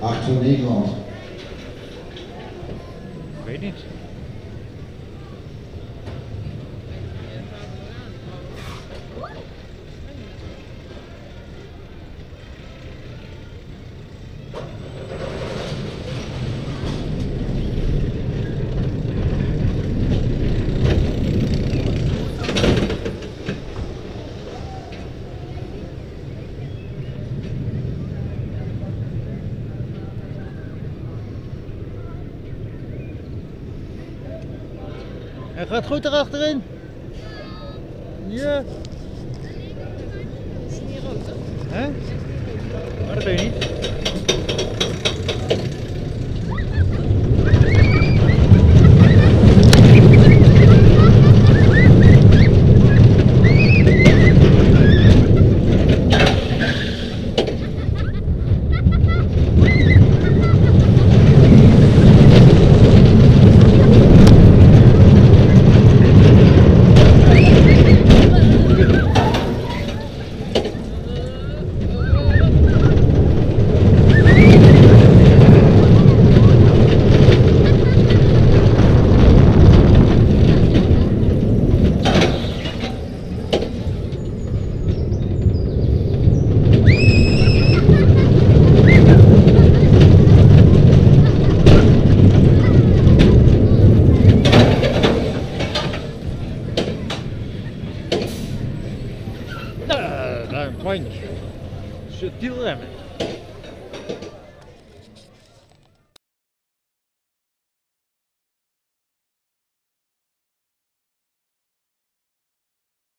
Achtung, Igor. Redet. Hij gaat goed erachterin. Ja. Is niet rood, toch? Hè? Maar dat weet je niet. en plantje. Ze dealen.